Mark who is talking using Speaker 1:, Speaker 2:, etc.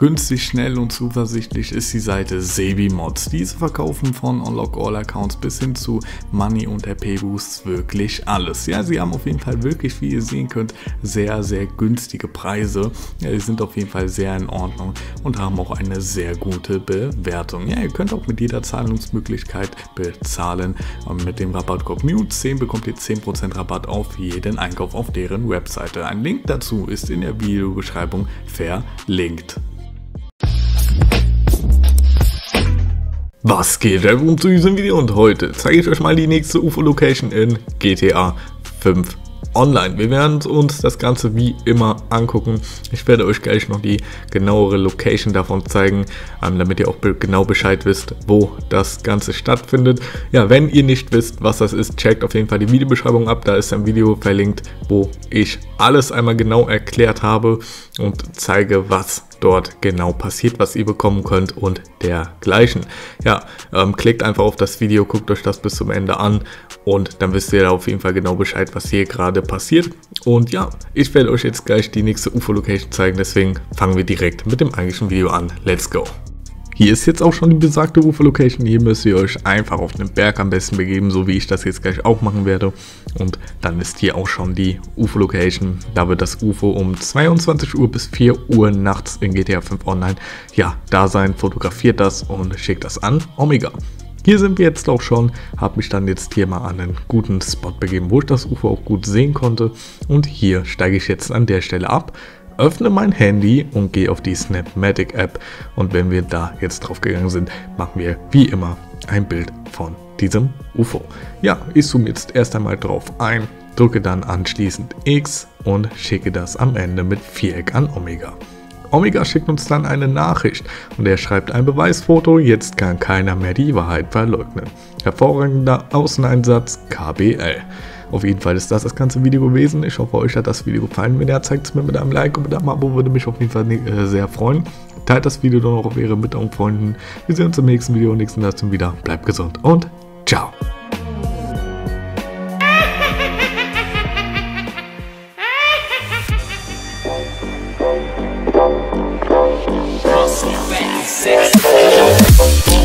Speaker 1: Günstig, schnell und zuversichtlich ist die Seite Sebi Mods. Diese verkaufen von Unlock All Accounts bis hin zu Money und RP Boosts wirklich alles. Ja, sie haben auf jeden Fall wirklich, wie ihr sehen könnt, sehr, sehr günstige Preise. Ja, die sind auf jeden Fall sehr in Ordnung und haben auch eine sehr gute Bewertung. Ja, ihr könnt auch mit jeder Zahlungsmöglichkeit bezahlen. Mit dem Rabattcode MUTE10 bekommt ihr 10% Rabatt auf jeden Einkauf auf deren Webseite. Ein Link dazu ist in der Videobeschreibung verlinkt. Was geht willkommen zu diesem Video? Und heute zeige ich euch mal die nächste UFO-Location in GTA 5 online. Wir werden uns das Ganze wie immer angucken. Ich werde euch gleich noch die genauere Location davon zeigen, ähm, damit ihr auch genau Bescheid wisst, wo das Ganze stattfindet. Ja, wenn ihr nicht wisst, was das ist, checkt auf jeden Fall die Videobeschreibung ab. Da ist ein Video verlinkt, wo ich alles einmal genau erklärt habe und zeige, was dort genau passiert, was ihr bekommen könnt und dergleichen. Ja, ähm, klickt einfach auf das Video, guckt euch das bis zum Ende an und dann wisst ihr da auf jeden Fall genau Bescheid, was hier gerade passiert. Und ja, ich werde euch jetzt gleich die nächste UFO-Location zeigen, deswegen fangen wir direkt mit dem eigentlichen Video an. Let's go! Hier ist jetzt auch schon die besagte UFO-Location. Hier müsst ihr euch einfach auf den Berg am besten begeben, so wie ich das jetzt gleich auch machen werde. Und dann ist hier auch schon die UFO-Location. Da wird das UFO um 22 Uhr bis 4 Uhr nachts in GTA 5 Online ja da sein. Fotografiert das und schickt das an Omega. Hier sind wir jetzt auch schon, habe mich dann jetzt hier mal an einen guten Spot begeben, wo ich das UFO auch gut sehen konnte. Und hier steige ich jetzt an der Stelle ab öffne mein Handy und gehe auf die Snapmatic App und wenn wir da jetzt drauf gegangen sind, machen wir wie immer ein Bild von diesem UFO. Ja, ich zoome jetzt erst einmal drauf ein, drücke dann anschließend X und schicke das am Ende mit Viereck an Omega. Omega schickt uns dann eine Nachricht und er schreibt ein Beweisfoto, jetzt kann keiner mehr die Wahrheit verleugnen. Hervorragender Außeneinsatz KBL. Auf jeden Fall ist das das ganze Video gewesen. Ich hoffe, euch hat das Video gefallen. Wenn ja, zeigt es mir mit einem Like und mit einem Abo, würde mich auf jeden Fall äh, sehr freuen. Teilt das Video doch noch auf eure mit euren Freunden. Wir sehen uns im nächsten Video und nächsten Mal wieder. Bleibt gesund und ciao. six.